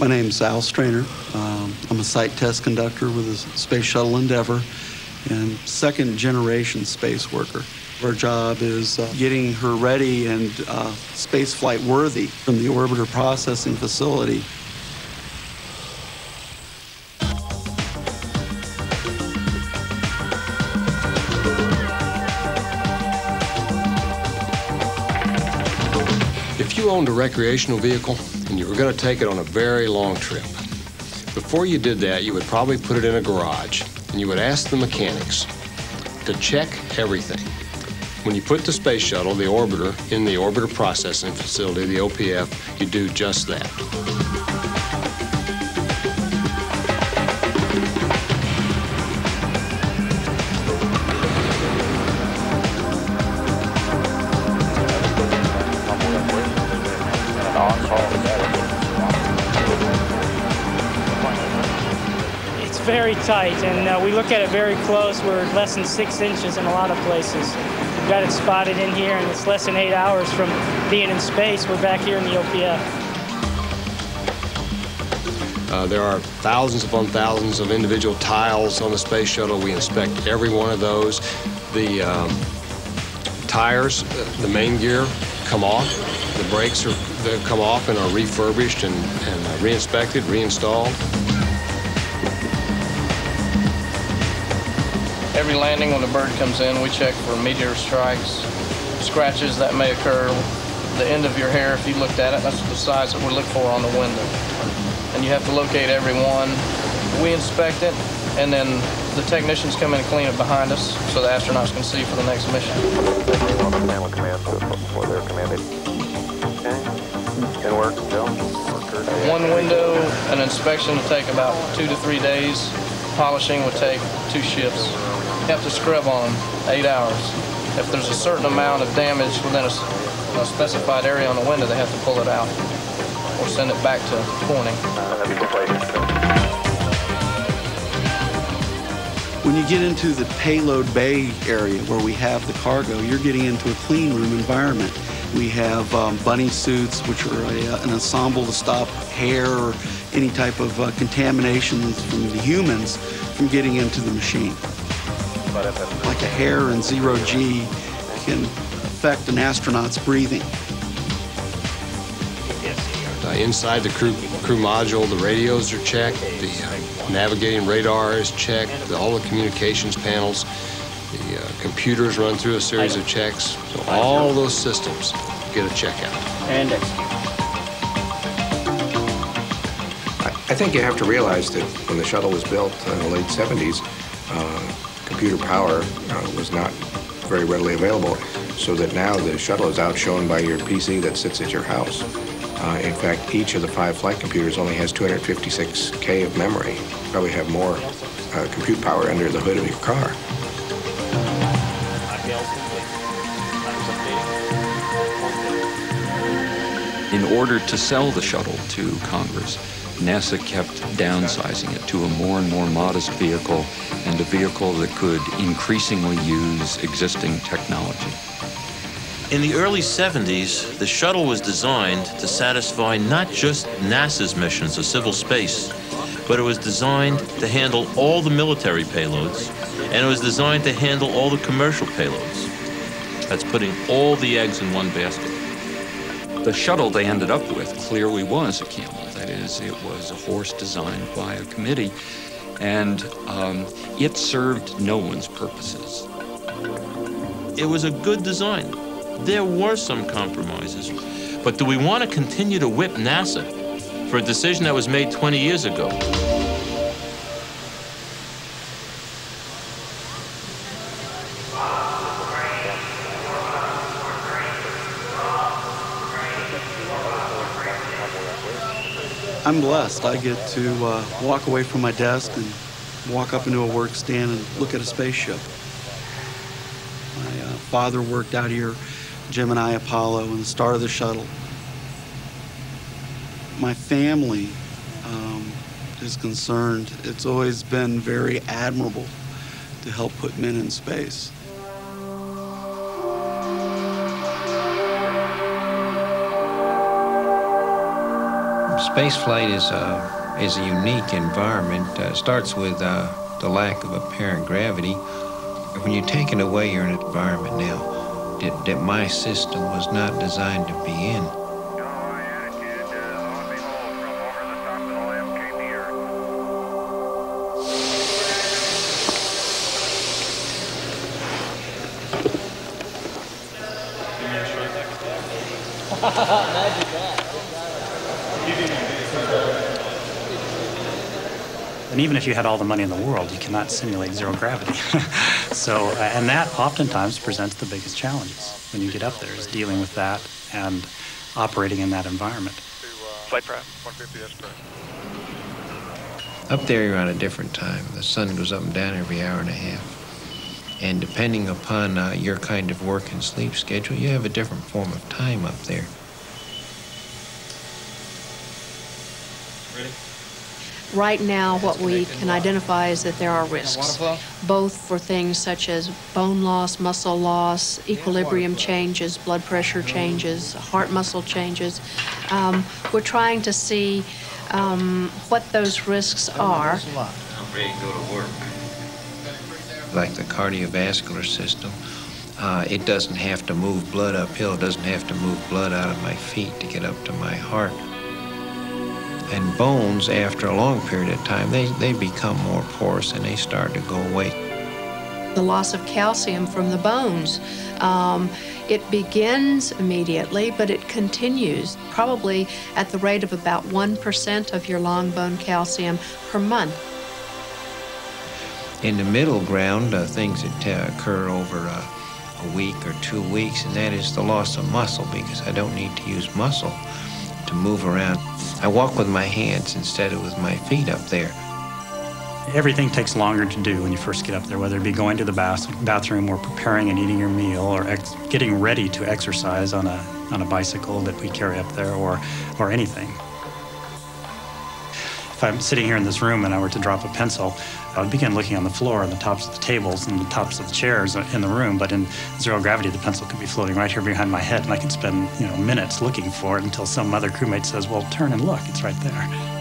My name's Al Strainer. Um, I'm a site test conductor with the Space Shuttle Endeavour and second generation space worker. Our job is uh, getting her ready and uh, space flight worthy from the orbiter processing facility. If you owned a recreational vehicle and you were going to take it on a very long trip, before you did that, you would probably put it in a garage and you would ask the mechanics to check everything. When you put the space shuttle, the orbiter, in the orbiter processing facility, the OPF, you do just that. Very tight, and uh, we look at it very close. We're less than six inches in a lot of places. We've got it spotted in here, and it's less than eight hours from being in space. We're back here in the OPF. Uh, there are thousands upon thousands of individual tiles on the space shuttle. We inspect every one of those. The um, tires, uh, the main gear, come off. The brakes are come off and are refurbished and, and uh, re-inspected, reinstalled. Every landing when the bird comes in, we check for meteor strikes, scratches that may occur. The end of your hair, if you looked at it, that's the size that we look for on the window. And you have to locate every one. We inspect it, and then the technicians come in and clean it behind us so the astronauts can see for the next mission. One window, an inspection will take about two to three days. Polishing would take two shifts. You have to scrub on eight hours. If there's a certain amount of damage within a specified area on the window, they have to pull it out or send it back to Corning. When you get into the payload bay area where we have the cargo, you're getting into a clean room environment. We have um, bunny suits, which are a, uh, an ensemble to stop hair or any type of uh, from the humans from getting into the machine. Like a hair in zero G can affect an astronaut's breathing. Uh, inside the crew, crew module, the radios are checked, the uh, navigating radar is checked, the, all the communications panels, the uh, computers run through a series of checks. So all those systems get a checkout. And execute. I think you have to realize that when the shuttle was built in the late 70s, uh, computer power uh, was not very readily available, so that now the shuttle is outshone by your PC that sits at your house. Uh, in fact, each of the five flight computers only has 256K of memory. Probably have more uh, compute power under the hood of your car. In order to sell the shuttle to Congress, NASA kept downsizing it to a more and more modest vehicle and a vehicle that could increasingly use existing technology. In the early 70s, the shuttle was designed to satisfy not just NASA's missions of civil space, but it was designed to handle all the military payloads, and it was designed to handle all the commercial payloads. That's putting all the eggs in one basket. The shuttle they ended up with clearly was a camel. That is, it was a horse designed by a committee, and um, it served no one's purposes. It was a good design. There were some compromises. But do we want to continue to whip NASA for a decision that was made 20 years ago? I'm blessed. I get to uh, walk away from my desk and walk up into a work stand and look at a spaceship. My uh, father worked out here, Gemini Apollo, and the start of the shuttle. My family um, is concerned. It's always been very admirable to help put men in space. Space flight is a, is a unique environment. Uh, starts with uh, the lack of apparent gravity. When you're taken away, you're in an environment now that, that my system was not designed to be in. And even if you had all the money in the world, you cannot simulate zero gravity. so, uh, and that oftentimes presents the biggest challenges when you get up there, is dealing with that and operating in that environment. Flight path, 150 S Up there, you're on a different time. The sun goes up and down every hour and a half. And depending upon uh, your kind of work and sleep schedule, you have a different form of time up there. Right now, what we can identify is that there are risks, both for things such as bone loss, muscle loss, equilibrium changes, blood pressure changes, heart muscle changes. Um, we're trying to see um, what those risks are. I'm ready to go to work. Like the cardiovascular system, uh, it doesn't have to move blood uphill, it doesn't have to move blood out of my feet to get up to my heart and bones, after a long period of time, they, they become more porous and they start to go away. The loss of calcium from the bones. Um, it begins immediately, but it continues, probably at the rate of about 1% of your long bone calcium per month. In the middle ground, uh, things that uh, occur over uh, a week or two weeks, and that is the loss of muscle because I don't need to use muscle to move around. I walk with my hands instead of with my feet up there. Everything takes longer to do when you first get up there, whether it be going to the bathroom or preparing and eating your meal or ex- getting ready to exercise on a, on a bicycle that we carry up there or, or anything. If I'm sitting here in this room and I were to drop a pencil, I would begin looking on the floor and the tops of the tables and the tops of the chairs in the room. But in zero gravity, the pencil could be floating right here behind my head, and I could spend you know minutes looking for it until some other crewmate says, "Well, turn and look; it's right there."